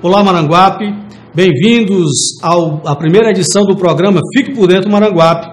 Olá, Maranguape. Bem-vindos à primeira edição do programa Fique por Dentro Maranguape,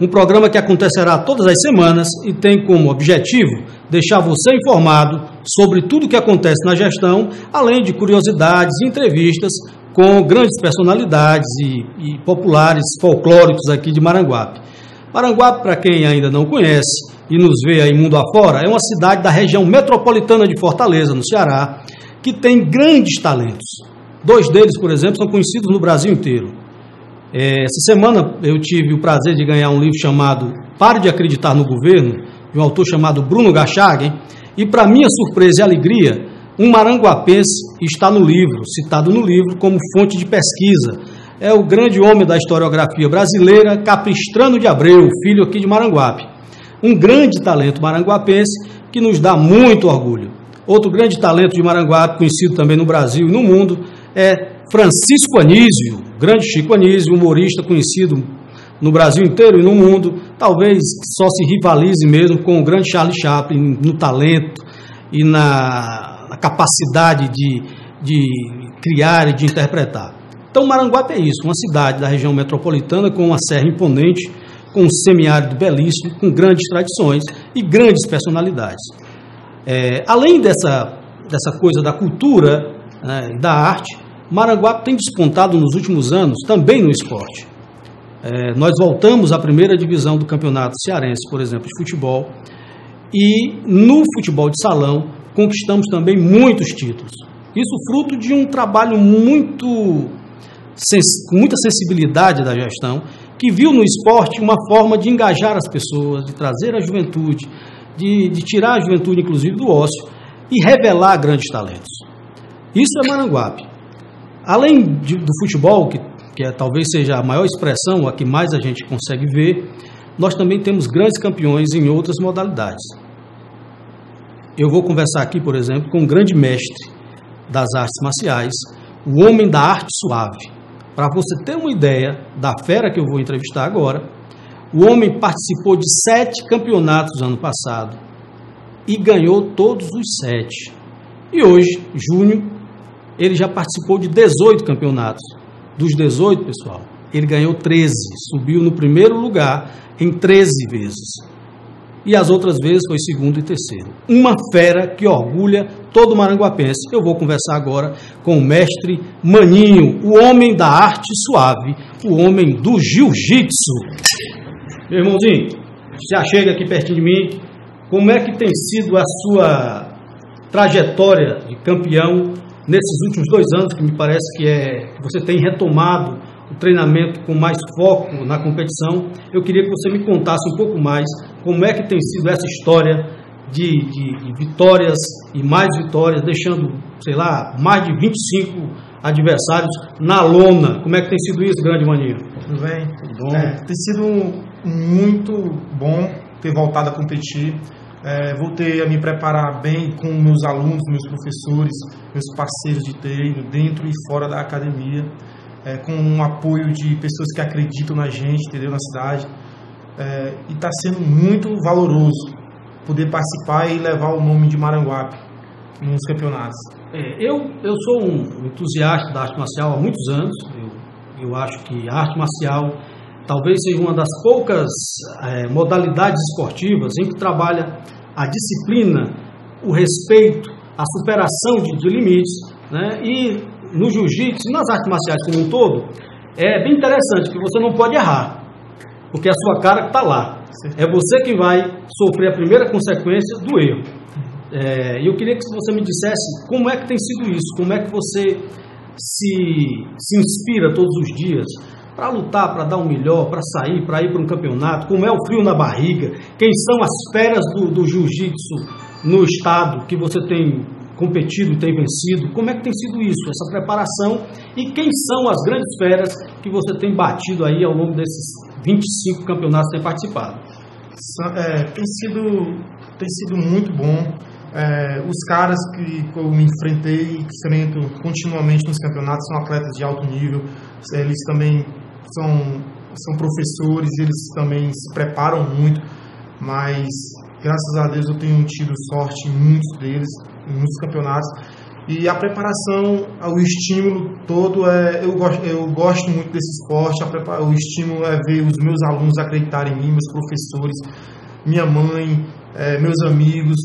um programa que acontecerá todas as semanas e tem como objetivo deixar você informado sobre tudo o que acontece na gestão, além de curiosidades e entrevistas com grandes personalidades e, e populares folclóricos aqui de Maranguape. Maranguape, para quem ainda não conhece e nos vê aí mundo afora, é uma cidade da região metropolitana de Fortaleza, no Ceará, que tem grandes talentos. Dois deles, por exemplo, são conhecidos no Brasil inteiro. É, essa semana eu tive o prazer de ganhar um livro chamado Pare de Acreditar no Governo, de um autor chamado Bruno Gachaguen, e para minha surpresa e alegria, um maranguapense está no livro, citado no livro como fonte de pesquisa. É o grande homem da historiografia brasileira, Capistrano de Abreu, filho aqui de Maranguape. Um grande talento maranguapense que nos dá muito orgulho. Outro grande talento de Maranguape, conhecido também no Brasil e no mundo, é Francisco Anísio, grande Chico Anísio, humorista conhecido no Brasil inteiro e no mundo, talvez só se rivalize mesmo com o grande Charlie Chaplin no talento e na, na capacidade de, de criar e de interpretar. Então, Maranguape é isso, uma cidade da região metropolitana com uma serra imponente, com um semiárido belíssimo, com grandes tradições e grandes personalidades. É, além dessa, dessa coisa da cultura né, e da arte, Maranguape tem despontado nos últimos anos também no esporte. É, nós voltamos à primeira divisão do campeonato cearense, por exemplo, de futebol, e no futebol de salão conquistamos também muitos títulos. Isso fruto de um trabalho muito com muita sensibilidade da gestão, que viu no esporte uma forma de engajar as pessoas, de trazer a juventude, de, de tirar a juventude, inclusive, do ócio e revelar grandes talentos. Isso é Maranguape. Além de, do futebol, que, que é, talvez seja a maior expressão, a que mais a gente consegue ver, nós também temos grandes campeões em outras modalidades. Eu vou conversar aqui, por exemplo, com um grande mestre das artes marciais, o homem da arte suave. Para você ter uma ideia da fera que eu vou entrevistar agora, o homem participou de sete campeonatos ano passado e ganhou todos os sete. E hoje, junho, ele já participou de 18 campeonatos. Dos 18, pessoal, ele ganhou 13, subiu no primeiro lugar em 13 vezes. E as outras vezes foi segundo e terceiro. Uma fera que orgulha todo maranguapense. Eu vou conversar agora com o mestre Maninho, o homem da arte suave, o homem do jiu-jitsu. Meu irmãozinho, já chega aqui pertinho de mim. Como é que tem sido a sua trajetória de campeão nesses últimos dois anos, que me parece que, é, que você tem retomado o treinamento com mais foco na competição, eu queria que você me contasse um pouco mais como é que tem sido essa história de, de, de vitórias e mais vitórias, deixando, sei lá, mais de 25 adversários na lona. Como é que tem sido isso, grande maninho? Tudo bem? Tudo bom? É, tem sido muito bom ter voltado a competir. É, voltei a me preparar bem com meus alunos, meus professores, meus parceiros de treino, dentro e fora da academia, é, com um apoio de pessoas que acreditam na gente, entendeu? Na cidade. É, e está sendo muito valoroso poder participar e levar o nome de Maranguape nos campeonatos. É, eu, eu sou um entusiasta da arte marcial há muitos anos. Eu, eu acho que a arte marcial talvez seja uma das poucas é, modalidades esportivas em que trabalha a disciplina, o respeito, a superação de, de limites, né? E no jiu-jitsu, nas artes marciais como um todo, é bem interessante que você não pode errar, porque a sua cara está lá. É você que vai sofrer a primeira consequência do erro. É, eu queria que você me dissesse como é que tem sido isso, como é que você se, se inspira todos os dias para lutar, para dar o um melhor, para sair, para ir para um campeonato, como é o frio na barriga, quem são as feras do, do jiu-jitsu no estado que você tem competido e tem vencido, como é que tem sido isso, essa preparação e quem são as grandes feras que você tem batido aí ao longo desses 25 campeonatos que tem participado? É, tem, sido, tem sido muito bom. É, os caras que eu me enfrentei e enfrento continuamente nos campeonatos são atletas de alto nível. Eles também são, são professores, eles também se preparam muito, mas graças a Deus eu tenho tido sorte em muitos deles, em muitos campeonatos. E a preparação, o estímulo todo, é, eu, gosto, eu gosto muito desse esporte. A, o estímulo é ver os meus alunos acreditarem em mim, meus professores, minha mãe, é, meus amigos,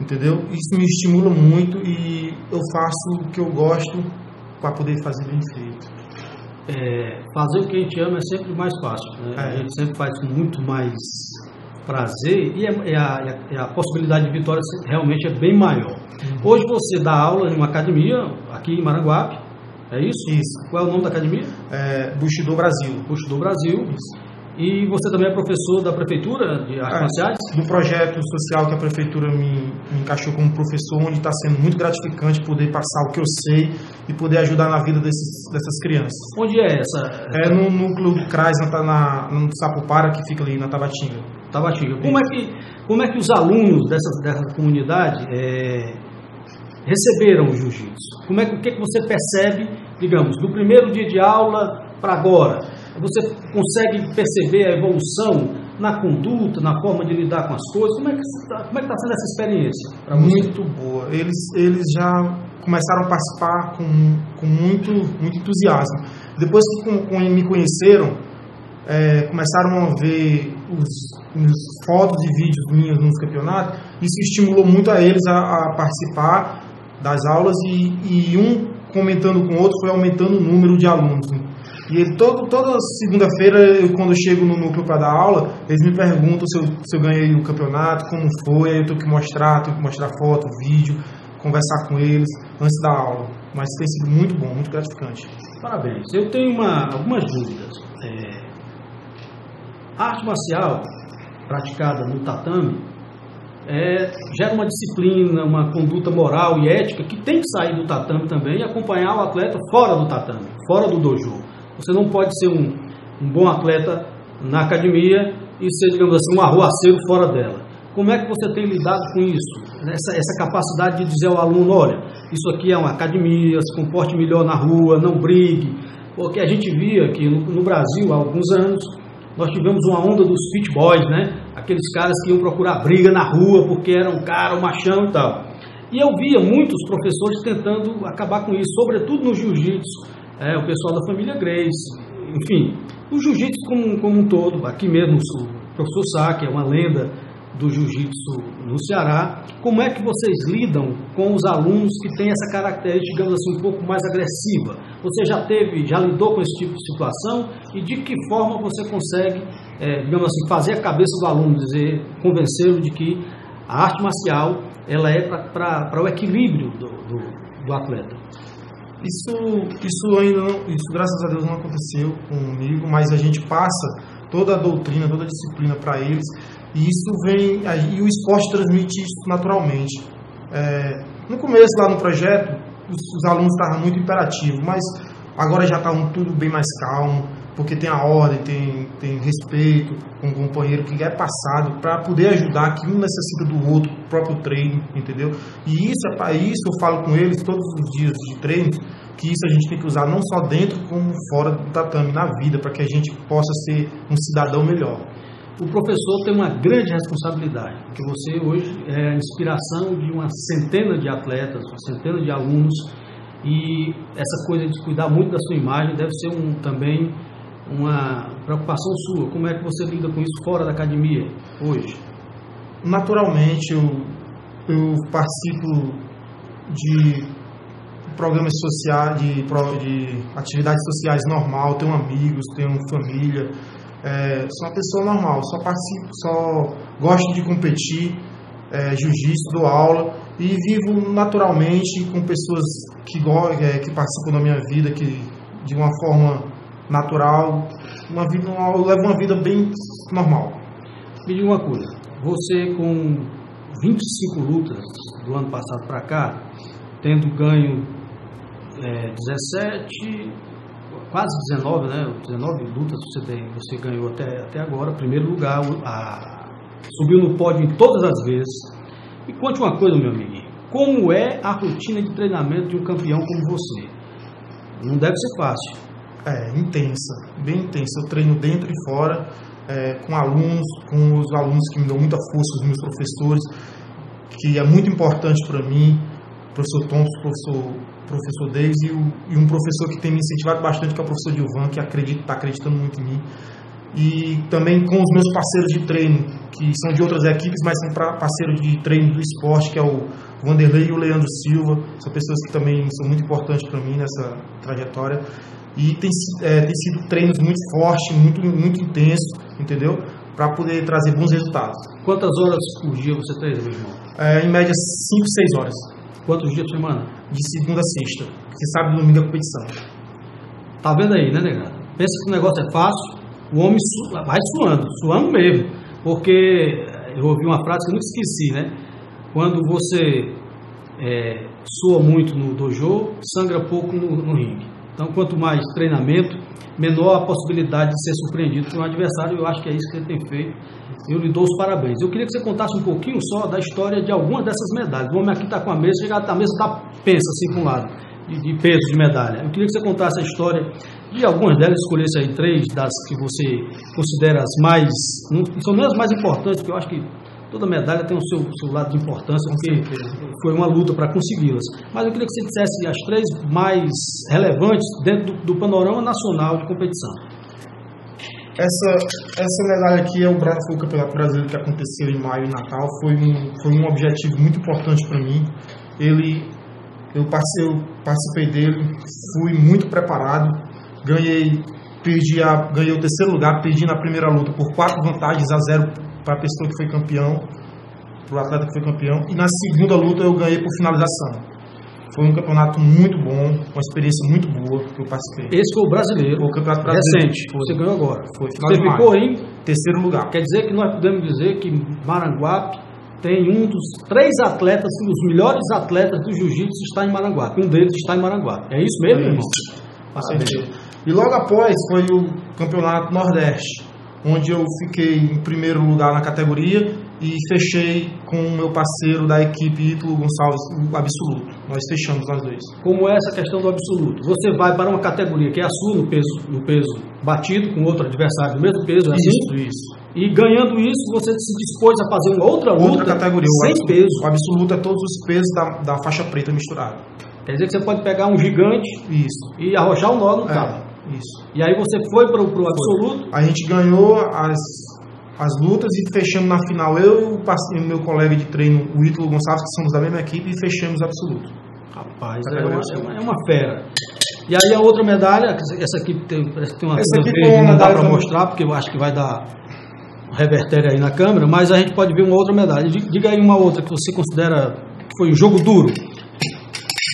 entendeu? Isso me estimula muito e eu faço o que eu gosto para poder fazer bem feito. É, fazer o que a gente ama é sempre mais fácil. Né? É. A gente sempre faz com muito mais prazer e, é, é a, é a, possibilidade de vitória realmente é bem maior. Uhum. Hoje você dá aula em uma academia aqui em Maranguape, é isso? Isso. Qual é o nome da academia? É, Bushido Brasil. Bushido Brasil. Isso. E você também é professor da prefeitura de artes é, marciais? Do projeto social que a prefeitura me, me encaixou como professor, onde está sendo muito gratificante poder passar o que eu sei e poder ajudar na vida desses, dessas crianças. Onde é essa? É no núcleo do CRAS, na, na, no Sapopara, que fica ali na Tabatinga. Tabatinga. Como é que, como é que os alunos dessa, dessa comunidade é, receberam o jiu-jitsu? Como é que, o que, é que você percebe, digamos, do primeiro dia de aula para agora? Você consegue perceber a evolução na conduta, na forma de lidar com as coisas? Como é que está é tá sendo essa experiência você? Muito boa. Eles, eles já começaram a participar com, com muito, muito entusiasmo. Depois que com, com me conheceram, é, começaram a ver os, os, fotos e vídeos minhos nos campeonatos, isso estimulou muito a eles a, a participar das aulas e, e um comentando com o outro foi aumentando o número de alunos. E ele, todo, toda segunda-feira, quando eu chego no núcleo para dar aula, eles me perguntam se eu, se eu ganhei o campeonato, como foi, aí eu tenho que mostrar, tenho que mostrar foto, vídeo, conversar com eles antes da aula. Mas tem sido muito bom, muito gratificante. Parabéns. Eu tenho uma, algumas dúvidas. É, a arte marcial praticada no tatame é, gera uma disciplina, uma conduta moral e ética que tem que sair do tatame também e acompanhar o atleta fora do tatame, fora do dojo. Você não pode ser um, um bom atleta na academia e ser, digamos assim, um arruaceiro fora dela. Como é que você tem lidado com isso? Essa, essa capacidade de dizer ao aluno, olha, isso aqui é uma academia, se comporte melhor na rua, não brigue. Porque a gente via que no, no Brasil, há alguns anos, nós tivemos uma onda dos fit boys, né? Aqueles caras que iam procurar briga na rua porque era um cara, um machão e tal. E eu via muitos professores tentando acabar com isso, sobretudo no jiu-jitsu é, o pessoal da família Grace, enfim, o jiu-jitsu como, como, um todo, aqui mesmo o professor Sá, que é uma lenda do jiu-jitsu no Ceará, como é que vocês lidam com os alunos que têm essa característica, digamos assim, um pouco mais agressiva? Você já teve, já lidou com esse tipo de situação e de que forma você consegue, é, digamos assim, fazer a cabeça do aluno, dizer, convencê-lo de que a arte marcial ela é para o equilíbrio do, do, do atleta? Isso, isso ainda não, isso graças a Deus não aconteceu comigo, mas a gente passa toda a doutrina, toda a disciplina para eles e isso vem e o esporte transmite isso naturalmente. É, no começo lá no projeto os, os alunos estavam muito imperativos, mas agora já está tudo bem mais calmo porque tem a ordem, tem, tem respeito com o companheiro que é passado para poder ajudar, que um necessita do outro, o próprio treino, entendeu? E isso é isso eu falo com eles todos os dias de treino, que isso a gente tem que usar não só dentro como fora do tatame, na vida, para que a gente possa ser um cidadão melhor. O professor tem uma grande responsabilidade, porque você hoje é a inspiração de uma centena de atletas, uma centena de alunos, e essa coisa de cuidar muito da sua imagem deve ser um, também uma preocupação sua? Como é que você lida com isso fora da academia hoje? Naturalmente, eu, eu participo de programas sociais, de, de atividades sociais normal, tenho amigos, tenho família, é, sou uma pessoa normal, só participo, só gosto de competir, é, jiu-jitsu, dou aula e vivo naturalmente com pessoas que, é, que participam da minha vida, que de uma forma natural, uma vida, levo uma vida bem normal. Me diga uma coisa, você com 25 lutas do ano passado para cá, tendo ganho é, 17, quase 19, né? 19 lutas você, tem, você ganhou até, até agora, primeiro lugar, a, subiu no pódio em todas as vezes. Me conte uma coisa, meu amigo, como é a rotina de treinamento de um campeão como você? Não deve ser fácil. É, intensa, bem intensa. Eu treino dentro e fora, é, com alunos, com os alunos que me dão muita força, os meus professores, que é muito importante para mim, professor Thompson, professor, professor Davis e, o, e, um professor que tem me incentivado bastante, que é o professor Dilvan, que está acreditando muito em mim. E também com os meus parceiros de treino, que são de outras equipes, mas são parceiros de treino do esporte, que é o Vanderlei e o Leandro Silva. São pessoas que também são muito importantes para mim nessa trajetória. E tem, é, tem sido treinos muito fortes, muito, muito intensos, entendeu? Para poder trazer bons resultados. Quantas horas por dia você treina, meu irmão? É, em média 5, 6 horas. Quantos dias por semana? De segunda a sexta. Você sabe, domingo é competição. Tá vendo aí, né, negado? Pensa que o negócio é fácil, o homem su vai suando, suando mesmo. Porque eu ouvi uma frase que eu nunca esqueci, né? Quando você é, sua muito no dojo, sangra pouco no, no ringue. Então, quanto mais treinamento, menor a possibilidade de ser surpreendido por um adversário. Eu acho que é isso que ele tem feito. Eu lhe dou os parabéns. Eu queria que você contasse um pouquinho só da história de alguma dessas medalhas. O homem aqui está com a mesa, a mesa está pensa assim para um lado, de, de peso de medalha. Eu queria que você contasse a história de algumas delas, escolhesse aí três das que você considera as mais. Não são nem as mais importantes, porque eu acho que toda medalha tem o seu, seu lado de importância, porque foi uma luta para consegui-las. Mas eu queria que você dissesse as três mais relevantes dentro do, do panorama nacional de competição. Essa, essa medalha aqui é o, o Campeonato Brasileiro que aconteceu em maio em Natal. Foi um, foi um objetivo muito importante para mim. Ele, eu, passei, eu participei dele, fui muito preparado, ganhei, perdi a, ganhei o terceiro lugar, perdi na primeira luta por quatro vantagens a zero para a pessoa que foi campeão, para o atleta que foi campeão. E na segunda luta eu ganhei por finalização. Foi um campeonato muito bom, uma experiência muito boa que eu participei. Esse foi o brasileiro. O campeonato brasileiro. Recente. Foi. Você ganhou agora. Foi. Você ficou em terceiro lugar. Quer dizer que nós podemos dizer que Maranguape tem um dos três atletas, um dos melhores atletas do jiu-jitsu está em Maranguape. Um deles está em Maranguape. É isso mesmo, é irmão? Isso. E logo após foi o campeonato Nordeste onde eu fiquei em primeiro lugar na categoria e fechei com o meu parceiro da equipe, Ítalo Gonçalves, o absoluto. Nós fechamos nós dois. Como é essa questão do absoluto? Você vai para uma categoria que é a sua no peso, no peso batido, com outro adversário do mesmo peso, é assim? Isso, isso. E ganhando isso, você se dispôs a fazer uma outra luta outra categoria, sem o peso. O absoluto é todos os pesos da, da faixa preta misturada. Quer dizer que você pode pegar um gigante isso. e arrojar um nó no é. cabo. Isso. E aí você foi para o absoluto? A gente ganhou as, as lutas e fechamos na final. Eu e o meu colega de treino, o Ítalo Gonçalves, que somos da mesma equipe, e fechamos absoluto. Rapaz, é uma, é, uma, é uma, fera. E aí a outra medalha, essa aqui tem, tem uma essa aqui verde, não dá para mostrar, porque eu acho que vai dar revertério aí na câmera, mas a gente pode ver uma outra medalha. Diga aí uma outra que você considera que foi um jogo duro.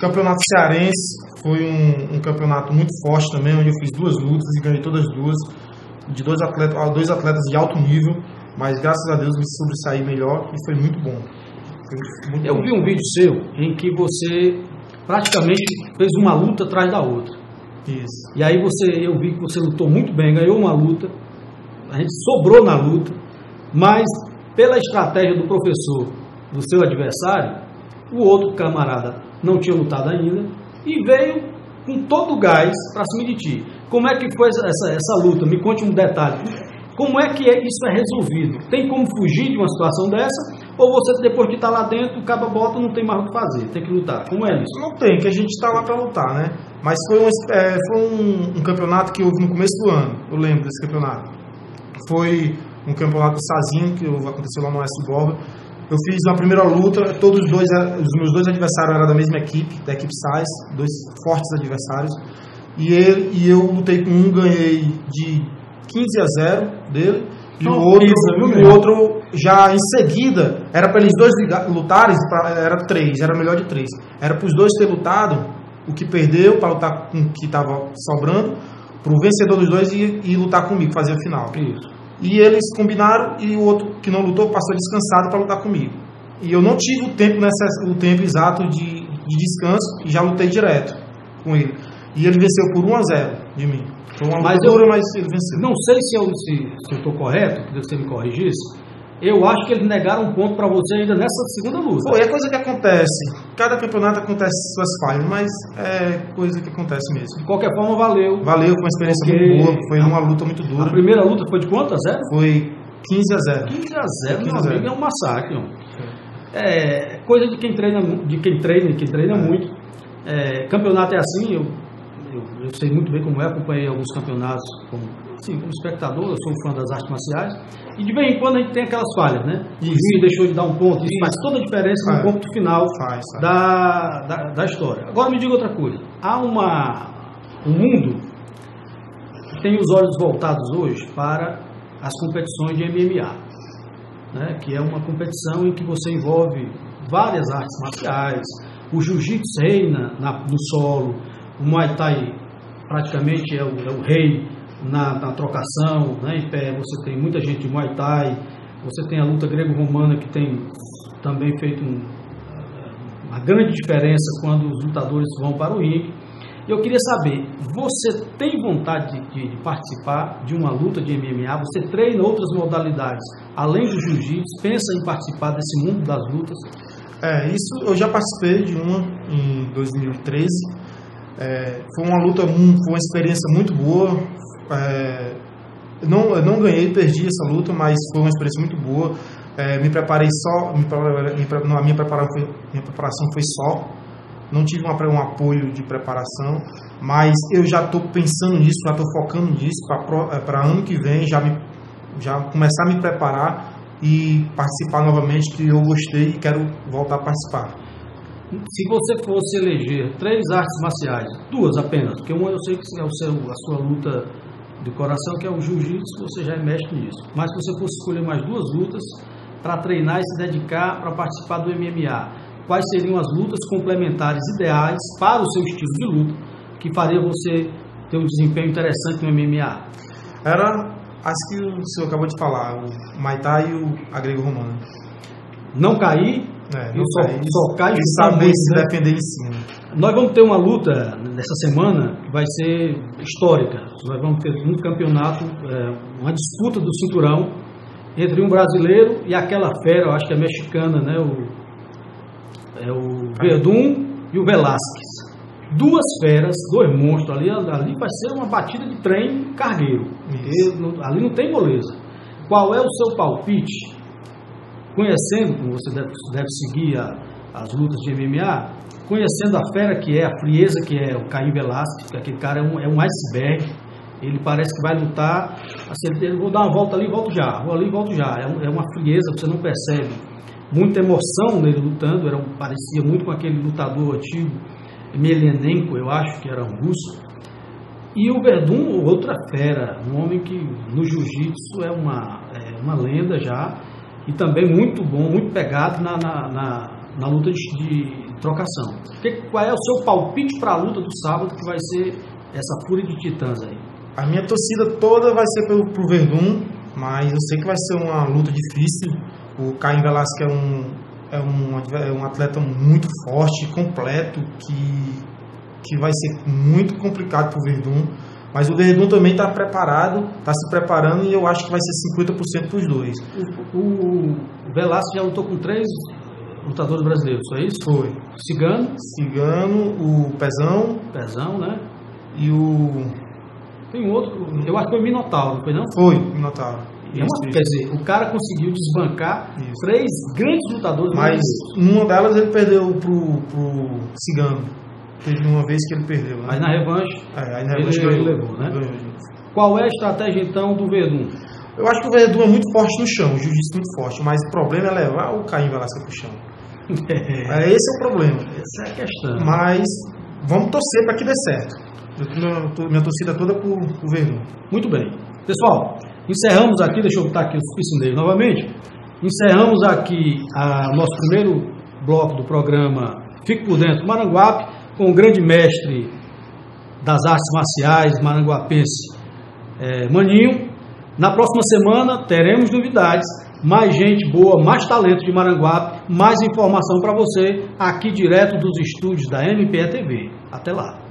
Campeonato Cearense, foi um, um, campeonato muito forte também, onde eu fiz duas lutas e ganhei todas as duas, de dois atletas, dois atletas de alto nível, mas graças a Deus me sobressaí melhor e foi muito bom. Foi muito eu bom. vi um vídeo seu em que você praticamente fez uma luta atrás da outra. Isso. E aí você, eu vi que você lutou muito bem, ganhou uma luta, a gente sobrou na luta, mas pela estratégia do professor, do seu adversário, o outro camarada não tinha lutado ainda, e veio com todo o gás para cima de ti. Como é que foi essa, essa, luta? Me conte um detalhe. Como é que é, isso é resolvido? Tem como fugir de uma situação dessa? Ou você, depois que está lá dentro, o cabo bota, não tem mais o que fazer, tem que lutar? Como é isso? Não tem, que a gente está lá para lutar, né? Mas foi, um, é, foi um, um, campeonato que houve no começo do ano, eu lembro desse campeonato. Foi um campeonato sozinho, que aconteceu lá no S. Borba, eu fiz uma primeira luta, todos os dois, os meus dois adversários eram da mesma equipe, da equipe SAIS, dois fortes adversários. E, ele, e eu lutei com um, ganhei de 15 a 0 dele. E o outro, pisa, o outro já em seguida, era para eles dois lutarem, era três, era melhor de três. Era para os dois ter lutado, o que perdeu para lutar com o que estava sobrando, para o vencedor dos dois e, e lutar comigo, fazer a final. Isso. E eles combinaram e o outro que não lutou passou descansado para lutar comigo. E eu não tive o tempo, necess... o tempo exato de, de descanso e já lutei direto com ele. E ele venceu por 1 a 0 de mim. Foi uma mas luta dura, mas ele venceu. Não sei se eu se, se estou correto, que você me corrigisse eu acho que eles negaram um ponto para você ainda nessa segunda luta. Foi, é coisa que acontece. Cada campeonato acontece suas falhas, mas é coisa que acontece mesmo. De qualquer forma, valeu. Valeu, foi uma experiência Porque muito boa. Foi uma luta muito dura. A primeira luta foi de quanto a zero? Foi 15 a 0. 15 a 0, 15 meu amigo, é um massacre. É coisa de quem treina, de quem treina, quem treina é. muito. É, campeonato é assim, eu, eu, eu, sei muito bem como é, acompanhei alguns campeonatos como, assim, como espectador, eu sou fã das artes marciais, e de vez em quando a gente tem aquelas falhas, né? O juiz deixou de dar um ponto, isso, isso. faz toda a diferença no ponto final faz, faz. Da, da, da, história. Agora me diga outra coisa, há uma, um mundo que tem os olhos voltados hoje para as competições de MMA né, que é uma competição em que você envolve várias artes marciais. O jiu-jitsu reina na, no solo, o muay thai praticamente é o, é o rei na, na, trocação, né, em pé você tem muita gente de muay thai, você tem a luta grego-romana que tem também feito um, uma grande diferença quando os lutadores vão para o ringue. Eu queria saber, você tem vontade de, de, participar de uma luta de MMA? Você treina outras modalidades além do jiu-jitsu? Pensa em participar desse mundo das lutas? É, isso eu já participei de uma em 2013. É, foi uma luta, foi uma experiência muito boa. É, não, eu não ganhei, perdi essa luta, mas foi uma experiência muito boa. É, me preparei só, me, a minha preparação foi, minha preparação foi só não tive uma, um apoio de preparação, mas eu já estou pensando nisso, já estou focando nisso para é, ano que vem já, me, já começar a me preparar e participar novamente, que eu gostei e quero voltar a participar. Se você fosse eleger três artes marciais, duas apenas, porque uma eu sei que é o seu, a sua luta de coração, que é o jiu-jitsu, você já é mestre nisso. Mas se você fosse escolher mais duas lutas para treinar e se dedicar para participar do MMA, quais seriam as lutas complementares ideais para o seu estilo de luta, que faria você ter um desempenho interessante no MMA? Era as que o senhor acabou de falar, o Muay Thai e o agrego romano. Não cair é, não só, cai e saber se né? defender em cima. Nós vamos ter uma luta nessa semana que vai ser histórica. Nós vamos ter um campeonato, é, uma disputa do cinturão entre um brasileiro e aquela fera, eu acho que é mexicana, né? O é o Verdun e o Velasquez. Duas feras, dois monstros ali, ali vai ser uma batida de trem cargueiro. ali não tem moleza. Qual é o seu palpite? Conhecendo, como você deve, deve seguir a, as lutas de MMA, conhecendo a fera que é, a frieza que é o Caim Velasquez, aquele cara é um, é um iceberg, ele parece que vai lutar, assim, vou dar uma volta ali volto já, vou ali volto já, é, um, é uma frieza que você não percebe muita emoção nele lutando, era, parecia muito com aquele lutador antigo, Melenenko, eu acho que era um russo. E o Verdun, outra fera, um homem que no jiu-jitsu é uma, é uma lenda já, e também muito bom, muito pegado na, na, na, na luta de, de trocação. Que, qual é o seu palpite para a luta do sábado, que vai ser essa fúria de titãs aí? A minha torcida toda vai ser pelo, pro Verdun, mas eu sei que vai ser uma luta difícil o Caio Velasquez é um, é, um, é um atleta muito forte, completo, que, que vai ser muito complicado para o Verdun. Mas o Verdun também está preparado, está se preparando e eu acho que vai ser 50% para os dois. O, o Velasquez já lutou com três lutadores brasileiros, foi isso? Foi. Cigano? Cigano, o Pezão. Pezão, né? E o. Tem um outro, eu acho que foi o Minotauro, não foi não? Foi, Minotauro. Isso, uma, quer dizer, o cara conseguiu desbancar isso. três grandes lutadores. Mas uma delas ele perdeu pro, pro Cigano. Teve uma vez que ele perdeu. Né? Aí na revanche, é, aí na revanche ele, ele levou, né? Ganhou. Qual é a estratégia então do Verdun? Eu acho que o Verdun é muito forte no chão, o jiu-jitsu é muito forte, mas o problema é levar o Caim Velasquez pro chão. é, esse é o problema. Essa é a questão. Mas vamos torcer para que dê certo. Eu, minha torcida toda pro, pro Verdun. Muito bem. Pessoal, Encerramos aqui, deixa eu botar aqui os piscineiros novamente. Encerramos aqui o nosso primeiro bloco do programa Fique por Dentro Maranguape, com o grande mestre das artes marciais maranguapense é, Maninho. Na próxima semana teremos novidades, mais gente boa, mais talento de Maranguape, mais informação para você aqui direto dos estúdios da MPE TV. Até lá.